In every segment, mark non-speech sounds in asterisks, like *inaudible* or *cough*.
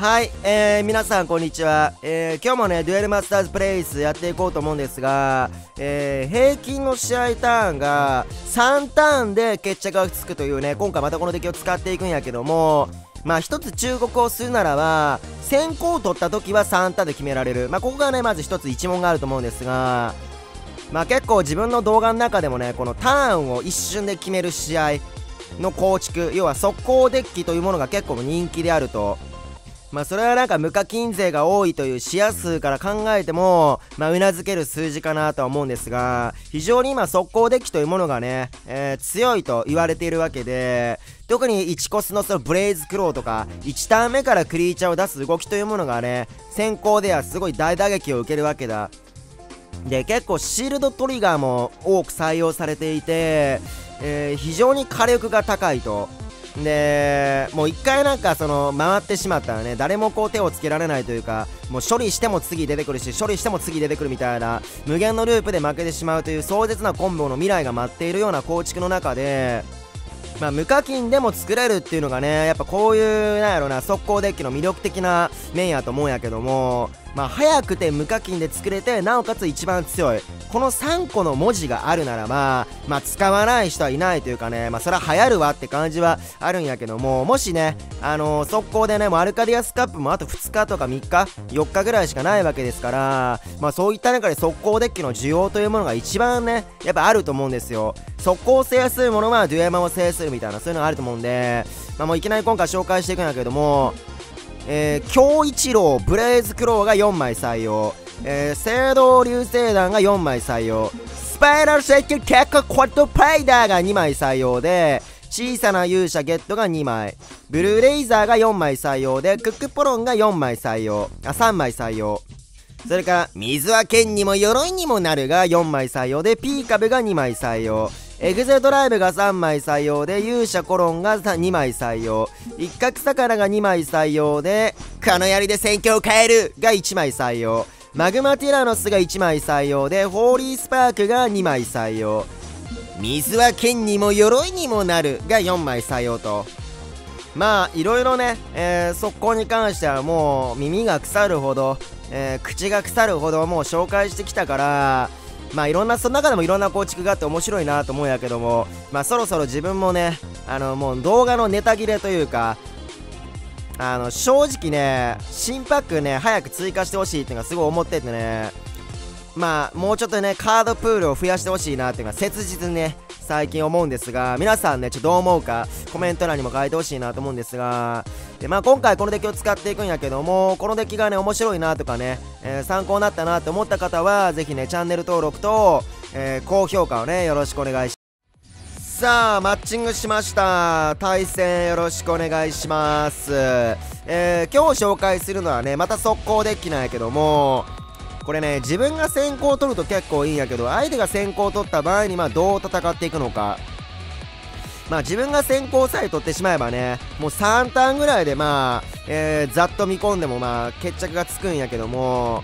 はい、えー、皆さんこんにちは、えー、今日もねデュエルマスターズプレイスやっていこうと思うんですが、えー、平均の試合ターンが3ターンで決着がつくというね今回またこの敵を使っていくんやけどもまあ一つ忠告をするならば先行を取った時は3ターンで決められる。まあここがねまず一つ一問があると思うんですがまあ結構自分の動画の中でもねこのターンを一瞬で決める試合の構築要は速攻デッキというものが結構人気であると。まあそれはなんか無課金税が多いという視野数から考えても、まあうなずける数字かなとは思うんですが、非常に今速攻デッキというものがね、えー、強いと言われているわけで、特に1コスのそのブレイズクローとか、1ターン目からクリーチャーを出す動きというものがね、先行ではすごい大打撃を受けるわけだ。で、結構シールドトリガーも多く採用されていて、えー、非常に火力が高いと。でもう一回なんかその回ってしまったらね誰もこう手をつけられないというかもう処理しても次出てくるし処理しても次出てくるみたいな無限のループで負けてしまうという壮絶なコンボの未来が待っているような構築の中でまあ、無課金でも作れるっていうのがねやっぱこういうなんやろな速攻デッキの魅力的な面やと思うんやけどもまあ、早くて無課金で作れてなおかつ一番強い。この3個の文字があるならば、まあ、使わない人はいないというかね、まあ、それは流行るわって感じはあるんやけどももしね、あのー、速攻でねもうアルカディアスカップもあと2日とか3日4日ぐらいしかないわけですから、まあ、そういった中で速攻デッキの需要というものが一番ねやっぱあると思うんですよ。速攻を制するものはデュエマを制するみたいなそういうのがあると思うんで、まあ、もういきなり今回紹介していくんやけどもえー、京一郎ブレイズクローが4枚採用、えー、青銅流星団が4枚採用。スパイラルシェイキ結果クワッドパイダーが2枚採用で小さな勇者ゲットが2枚。ブルーレイザーが4枚採用でクックポロンが4枚採用。あ3枚採用。それから水は剣にも鎧にもなるが4枚採用でピーカブが2枚採用。エグゼドライブが3枚採用で勇者コロンが2枚採用一角魚が2枚採用でこの槍で戦況を変えるが1枚採用。マグマティラノスが1枚採用でホーリースパークが2枚採用。水は剣にも鎧にもなるが4枚採用と。まあいろいろね、えー、速攻に関してはもう耳が腐るほど、えー、口が腐るほどもう紹介してきたからまあいろんなその中でもいろんな構築があって面白いなと思うんやけどもまあそろそろ自分もねあのもう動画のネタ切れというかあの正直ね新パックね早く追加してほしいっていうのがすごい思っててねまあもうちょっとねカードプールを増やしてほしいなっていうのが切実にね最近思うんですが皆さんねちょっとどう思うかコメント欄にも書いてほしいなと思うんですがでまあ今回このデッキを使っていくんやけどもこのデッキがね面白いなとかね、えー、参考になったなと思った方はぜひねチャンネル登録と、えー、高評価をねよろしくお願いします。さあマッチングしました。対戦よろしくお願いします。えー、今日紹介するのはねまた速攻デッキなんやけどもこれね自分が先行取ると結構いいんやけど相手が先行取った場合にまあどう戦っていくのか。まあ自分が先行さえ取ってしまえばねもう3ターンぐらいでまあ、えー、ざっと見込んでもまあ決着がつくんやけども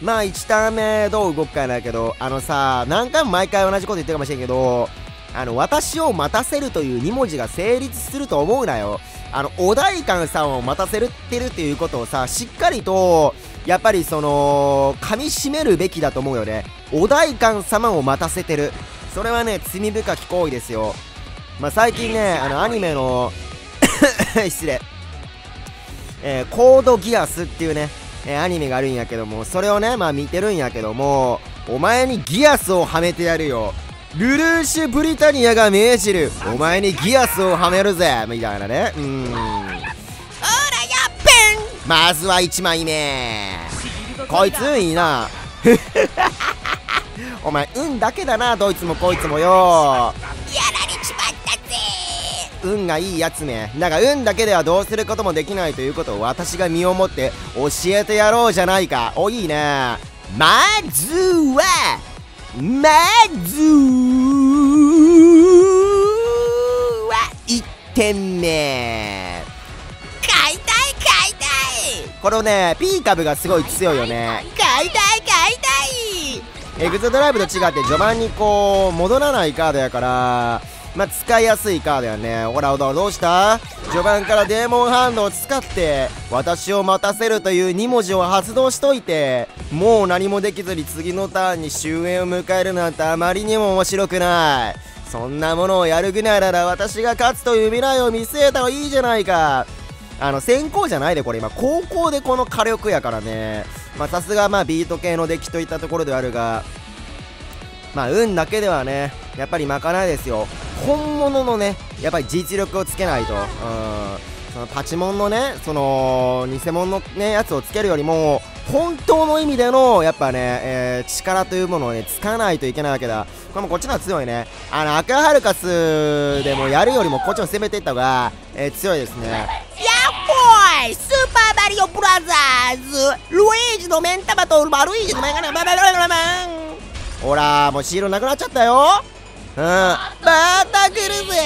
まあ1ターン目どう動くかやけどあのさ何回も毎回同じこと言ってるかもしれんけどあの私を待たせるという2文字が成立すると思うなよ。あのお代官さんを待たせるってるっていうことをさしっかりとやっぱりその噛みしめるべきだと思うよね。お代官様を待たせてる。それはね罪深き行為ですよ。まあ、最近ねあのアニメの *laughs* 失礼。えー、コードギアスっていうね、えー、アニメがあるんやけどもそれをねまあ見てるんやけどもお前にギアスをはめてやるよ。ルルーシュ・ブリタニアが命じる。お前にギアスをはめるぜ。みたいなね。うん。ほらやっんまずは1枚目。こいついいな。*laughs* お前運だけだなどいつもこいつもよ。運がいいやつめ。だが運だけではどうすることもできないということを私が身をもって教えてやろうじゃないか。おいいね。まずは。まずは1点目。買いたい買いたい。このねピーカブがすごい強いよね。買いたい買いたい。エグゼドライブと違って序盤にこう戻らないカードやからまあ、使いやすいカードやね。ほらほらどうした？序盤からデーモンハンドを使って私を待たせるという2文字を発動しといてもう何もできずに次のターンに終焉を迎えるなんてあまりにも面白くない。そんなものをやるぐらいなら私が勝つという未来を見据えた方がいいじゃないか。あの先行じゃないでこれ今。高校でこの火力やからね。まあさすがまあビート系のデッキといったところではあるが。まあ運だけではねやっぱりまかないですよ。本物のねやっぱり実力をつけないと。うん。そのパチモンのねその偽物のねやつをつけるよりも本当の意味でのやっぱね、えー、力というものをねつかないといけないわけだ。これもこっちの方が強いね。あのアクアハルカスでもやるよりもこっちを攻めていった方が、えー、強いですね。ヤッホーイスーパーマリオブラザーズ！ルイージの目ん玉とマルイージのメガネババババババンほらもうシールなくなっちゃったようん。また来るぜ。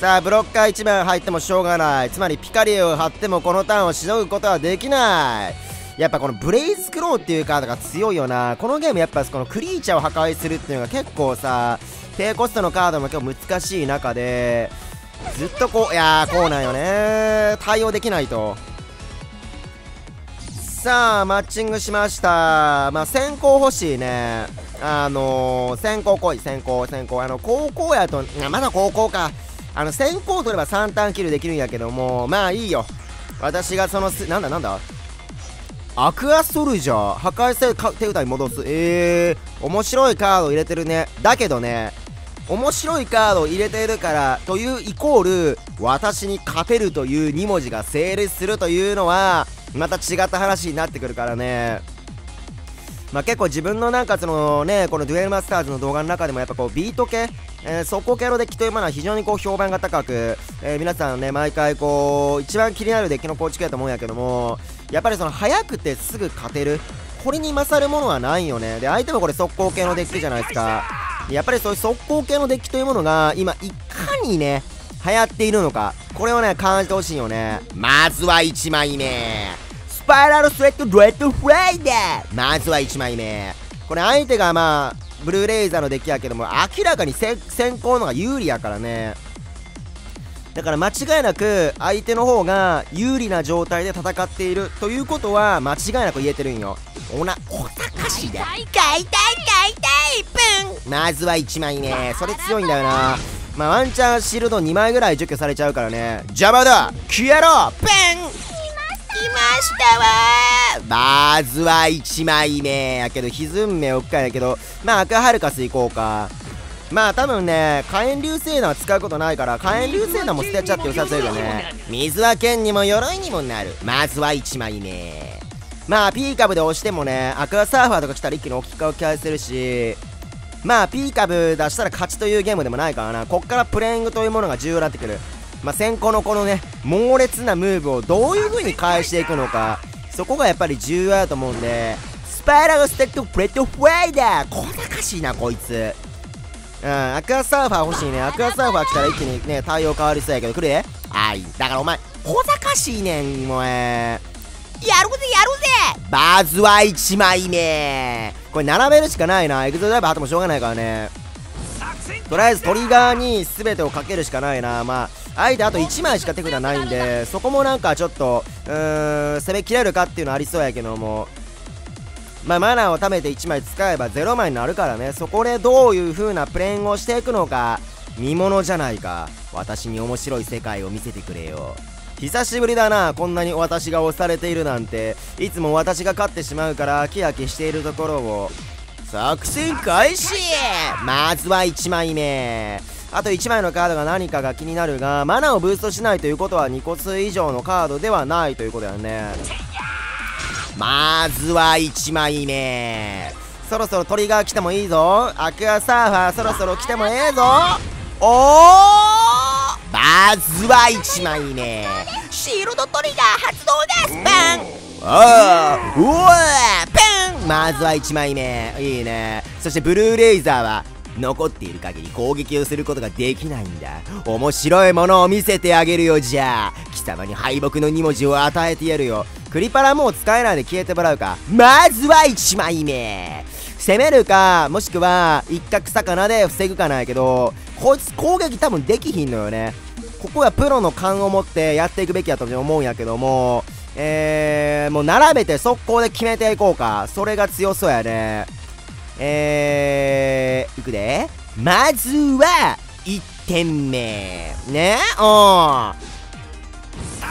さあブロッカー1枚入ってもしょうがない。つまりピカリを張ってもこのターンをしのぐことはできない。やっぱこのブレイズクローっていうカードが強いよな。このゲームやっぱこのクリーチャーを破壊するっていうのが結構さ低コストのカードも結構難しい中でずっとこういやーこうなんよね。対応できないと。さあマッチングしました。まあ先行欲しいね。あのー、先行来い。先行先行。あの高校やとまだ高校か。あの先行取れば3ターンキルできるんやけどもまあいいよ。私がそのすなんだなんだ？アクアソルジャー破壊せ手札に戻す。えー、面白いカード入れてるね。だけどね面白いカードを入れているからというイコール私に勝てるという2文字が成立するというのはまた違った話になってくるからね。まあ、結構自分のなんかそのねこのデュエルマスターズの動画の中でもやっぱこうビート系、えー、速攻系のデッキというものは非常にこう評判が高く、えー、皆さんね毎回こう一番気になるデッキの構築やと思うんやけどもやっぱりその速くてすぐ勝てるこれに勝るものはないよね。で相手もこれ速攻系のデッキじゃないですか。やっぱりそういう速攻系のデッキというものが今いかにね流行っているのかこれをね感じてほしいよね。まずは1枚目。パイラルスウェットレッドフライデーまずは1枚目。これ相手がまあブルーレイザーのデッキやけども明らかに先行のが有利やからね。だから間違いなく相手の方が有利な状態で戦っているということは間違いなく言えてるんよ。おな小賢しで。買いたい買いたいプン。まずは1枚目。それ強いんだよな。まあワンチャンシールド2枚ぐらい除去されちゃうからね。邪魔だ。消えろ。プンしたわまずは1枚目やけど歪ん目をっかいやけどまあ赤ハルカスいこうか。まあ多分ね火炎流星弾は使うことないから火炎流星弾も捨てちゃって良さそうよね。水は剣にも鎧にもなる。まずは1枚目。まあ P 株で押してもねアクアサーファーとか来たら一気に置き換えするし。まあ P 株出したら勝ちというゲームでもないからな。こっからプレイングというものが重要になってくる。まあ、先行のこのね猛烈なムーブをどういう風に返していくのかそこがやっぱり重要だと思うんでスパイラルステッドプレッドフライダー小賢しいなこいつ。うんアクアサーファー欲しいね。アクアサーファー来たら一気にね対応変わりそうやけど。来る？はいだからお前小賢しいねんもうえやるぜやるぜ。バズは1枚目。これ並べるしかないな。エグゾドライバー貼ってもしょうがないからね。とりあえずトリガーに全てをかけるしかないな。まあ相手あと1枚しか手札ないんでそこもなんかちょっとうーん攻めきれるかっていうのありそうやけども。まあ、マナーを貯めて1枚使えば0枚になるからね。そこでどういう風なプレーンをしていくのか見ものじゃないか。私に面白い世界を見せてくれよ。久しぶりだなこんなに私が押されているなんて。いつも私が勝ってしまうから飽き飽きしているところを。作戦開始!まずは1枚目。あと1枚のカードが何かが気になるがマナをブーストしないということは2個数以上のカードではないということだよね。まずは1枚目。そろそろトリガー来てもいいぞ。アクアサーファーそろそろ来てもええぞ。おおまずは1枚目。シールドトリガー発動です。パン！ああうわペン！まずは1枚目。いいね。そしてブルーレイザーは残っている限り攻撃をすることができないんだ。面白いものを見せてあげるよじゃあ。貴様に敗北の2文字を与えてやるよ。クリパラもう使えないで消えてもらうか。まずは1枚目。攻めるかもしくは一角魚で防ぐかないけどこいつ攻撃多分できひんのよね。ここはプロの勘を持ってやっていくべきだと思うんやけどもえー、もう並べて速攻で決めていこうか。それが強そうやね。えー、いくで。まずは1点目。ね？うん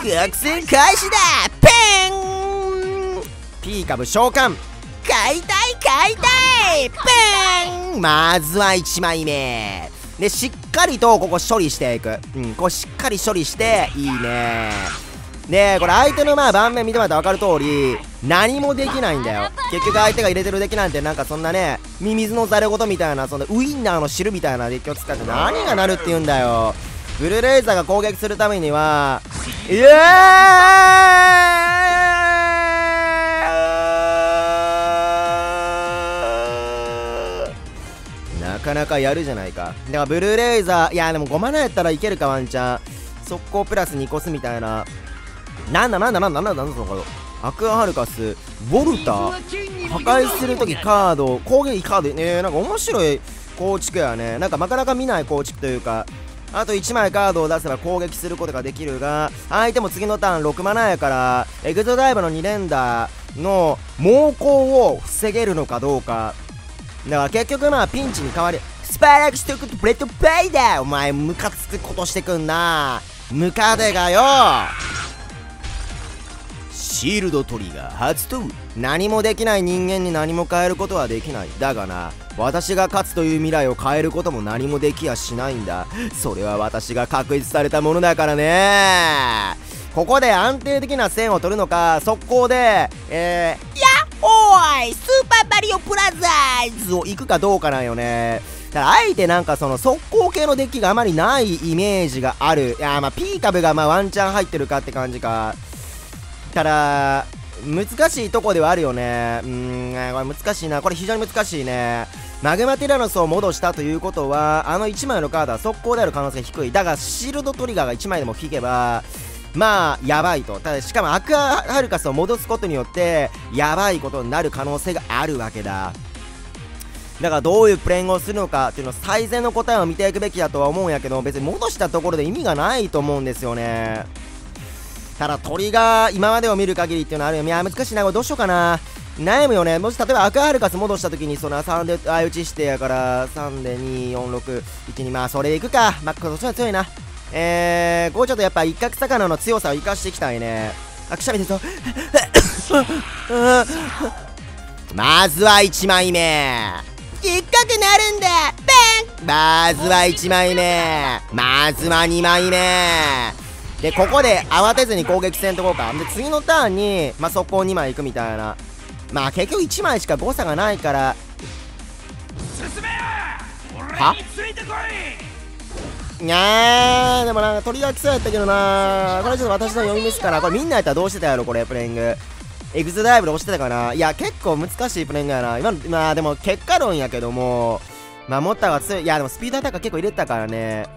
作戦開始だ。ペン。ピーカブ召喚。解体解体ペン。まずは1枚目。でしっかりとここ処理していく。うんこうしっかり処理していいね。でこれ相手のまあ盤面見てもらったら分かる通り何もできないんだよ。結局相手が入れてるデッキなんてなんかそんなねミミズのざれ言みたいなそのウインナーの汁みたいなデッキを使って何がなるって言うんだよ。ブルーレイザーが攻撃するためにはいやなかなかやるじゃないか。だからブルーレイザーいやでも5マナやったらいけるかワンチャン。速攻プラス2コスみたいな。なんだなんだなんだなんだなんだそのカードアクアハルカスウォルター破壊するときカード攻撃カードねなんか面白い構築やねなんかなかなか見ない構築というかあと1枚カードを出せば攻撃することができるが相手も次のターン6マナやからエグゾダイブの2連打の猛攻を防げるのかどうかだから結局まあピンチに変わりスパイラクしておくとブレッドプレイだお前ムカつくことしてくんなムカデがよシールドトリガー発動何もできない人間に何も変えることはできない。だがな私が勝つという未来を変えることも何もできやしないんだ。それは私が確立されたものだからね。ここで安定的な線を取るのか速攻でえー、やっほーいスーパーバリオブラザーズを行くかどうかなんよね。ただあえてなんかその速攻系のデッキがあまりないイメージがある。いやまあピーカブがまあワンチャン入ってるかって感じか。ただ難しいとこではあるよね。うーんこれ難しいな。これ非常に難しいね。マグマティラノスを戻したということはあの1枚のカードは速攻である可能性が低い。だがシールドトリガーが1枚でも引けばまあやばいと。ただしかもアクアハルカスを戻すことによってやばいことになる可能性があるわけだ。だからどういうプレーングをするのかっていうのは最善の答えを見ていくべきだとは思うんやけど別に戻したところで意味がないと思うんですよね。ただ鳥が今までを見る限りっていうのはあるよいや難しいな。これどうしようかな。悩むよね。もし例えばアクアハルカス戻した時にその3で相打ちしてやから3で24612まあそれでいくか。まあそっちは強いな。えー、こうちょっとやっぱ一角魚の強さを生かしていきたいね。あくしゃみですよ *laughs* まずは1枚目。でっかくなるんだペン！まずは1枚目。まずは2枚目。でここで慌てずに攻撃せんとこうか。で次のターンに、まあ、速攻2枚いくみたいな。まあ結局1枚しか誤差がないから。は？いやーでもなんか鳥が来そうやったけどな。これちょっと私の読みミスかな。これみんなやったらどうしてたやろこれプレイング。エグズダイブで押してたかな。いや結構難しいプレイングやな。今まあでも結果論やけどもまあ持ったが強い。いやでもスピードアタック結構入れてたからね